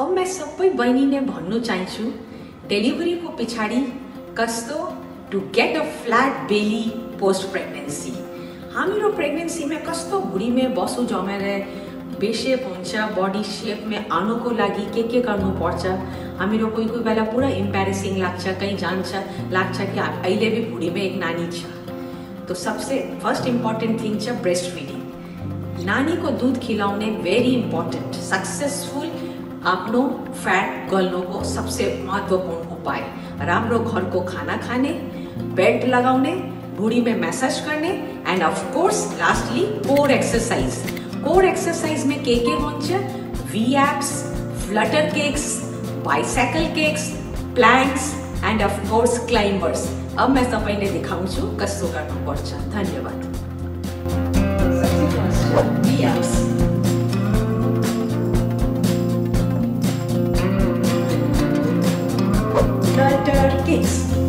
अब मैं सब सबै बहिनीले भन्नु चाहन्छु डेलिभरीको पछाडि कस्तो to get a flat belly post pregnancy हामीहरू प्रेग्नेन्सीमा कस्तो भुँडीमा बसु जमेर बेसेप हुन्छ बडी सेपमा आउनुको लागि के के गर्नुपर्छ? हामीहरू कोही कोही बेला पुरा इम्पेरेसिङ लाग्छ, कहीँ जान्छ, लाग्छ कि अहिले भी भुँडीमा एक नानी छ। तो सबसे फ़र्स्ट इम्पोर्टेन्ट थिङ छ ब्रेस्ट फिडिङ नानीको दुध खिलाउने भेरी इम्पोर्टेन्ट सक्सेसफुल आफ्नो फ्याट गल्नुको सबसे महत्वपूर्ण उपाय। राम्रो घरको खाना खाने बेल्ट लगाउने भुँडीमा म्यासाज गर्ने and of course lastly core exercise core exercise में के के हुन्छ V ups flutter kicks bicycle kicks planks and of course climbers अब मैं तपाईँले देखाउँछु कस्तो गर्नुपर्छ धन्यवाद। days.